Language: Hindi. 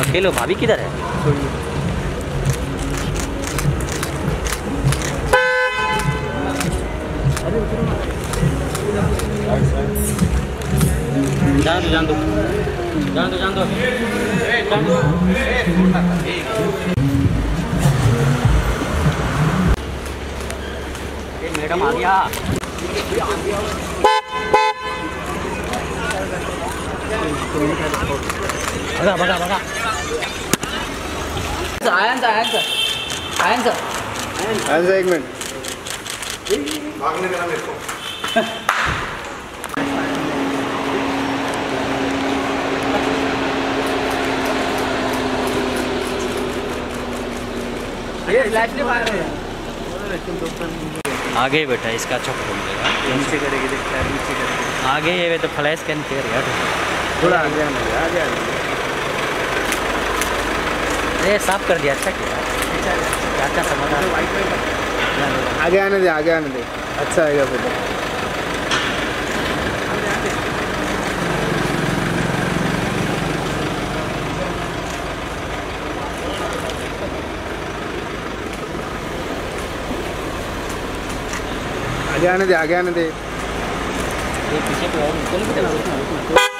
अकेले भाभी किधर है? जान जान जान दो दो। मैडम आ गया। बघा बघा बघा. एक मिनट भागने देना मेरे को ये फ्लैश नहीं मार रहे आगे बेटा इसका अच्छा फ़ोटो मिलेगा नीचे करेगी आगे ये तो फ्लैश स्कैन कर यार थोड़ा आगे आने दे आगे आने दे साफ़ कर दिया अच्छा किया। अच्छा समाधान आगे आने दे आगे आने दे। अच्छा आएगा फ़ोटो आगे आने दे आगे आने दे। ये पीछे को और निकल